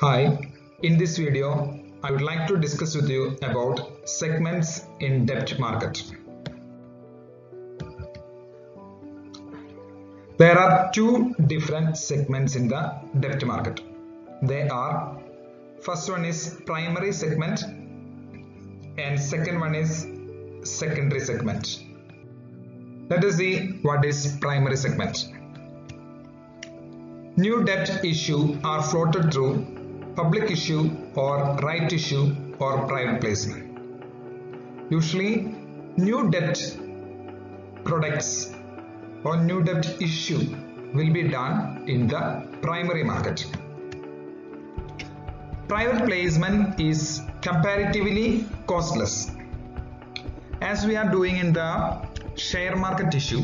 Hi, in this video, I would like to discuss with you about segments in debt market. There are two different segments in the debt market. They are first one is primary segment and second one is secondary segment. Let us see what is primary segment. New debt issue are floated through public issue or right issue or private placement. Usually new debt products or new debt issue will be done in the primary market. Private placement is comparatively costless as we are doing in the share market issue.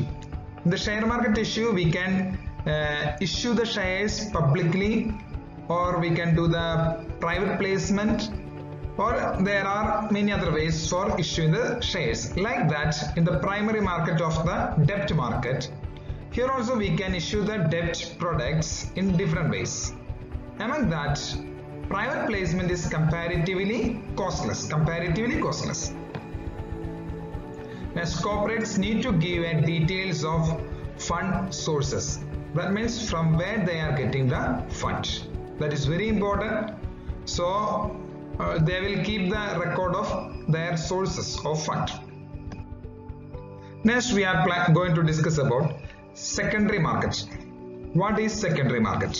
In the share market issue we can uh, issue the shares publicly or we can do the private placement. Or there are many other ways for issuing the shares. Like that in the primary market of the debt market here also we can issue the debt products in different ways. Among that private placement is comparatively costless comparatively costless. As corporates need to give a details of fund sources that means from where they are getting the fund that is very important. So uh, they will keep the record of their sources of fund next we are going to discuss about secondary market what is secondary market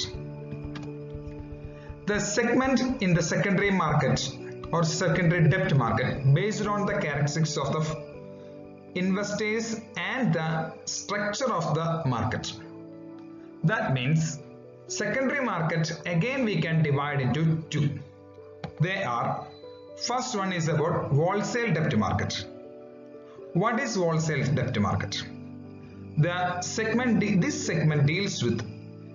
the segment in the secondary market or secondary debt market based on the characteristics of the investors and the structure of the market. That means secondary market again we can divide into two. They are first one is about wholesale debt market what is wholesale debt market? The segment this segment deals with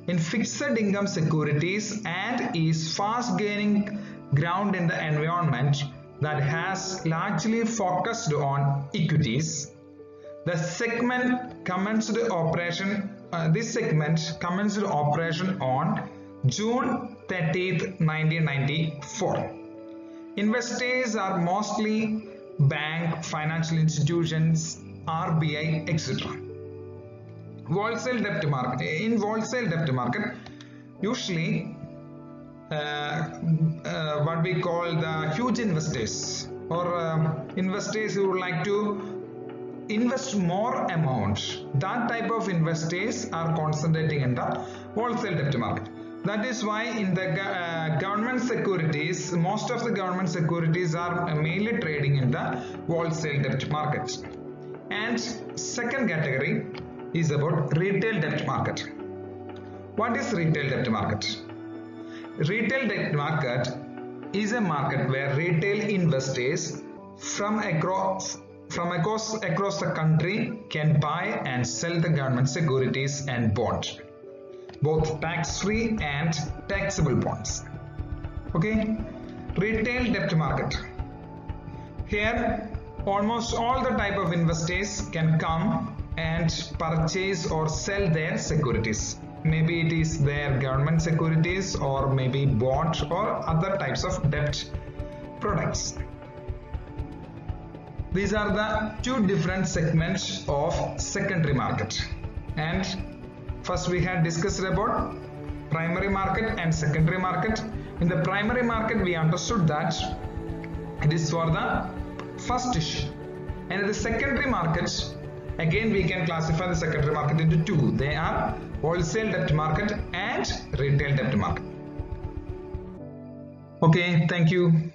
in fixed income securities and is fast gaining ground in the environment that has largely focused on equities. The segment commenced operation uh, this segment commenced operation on June 30th 1994 investors are mostly bank financial institutions RBI etc wholesale debt market in wholesale debt market usually uh, uh, what we call the huge investors or um, investors who would like to invest more amount that type of investors are concentrating in the wholesale debt market. That is why in the uh, government securities most of the government securities are mainly trading in the wholesale debt market and second category is about retail debt market. What is retail debt market? Retail debt market is a market where retail investors from across from across, across the country can buy and sell the government securities and bonds both tax-free and taxable bonds. Okay? Retail debt market. Here almost all the type of investors can come and purchase or sell their securities. Maybe it is their government securities or maybe bond or other types of debt products these are the two different segments of secondary market. And first we had discussed about primary market and secondary market. In the primary market we understood that it is for the first issue. And in the secondary market again we can classify the secondary market into two. They are wholesale debt market and retail debt market. Okay thank you